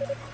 you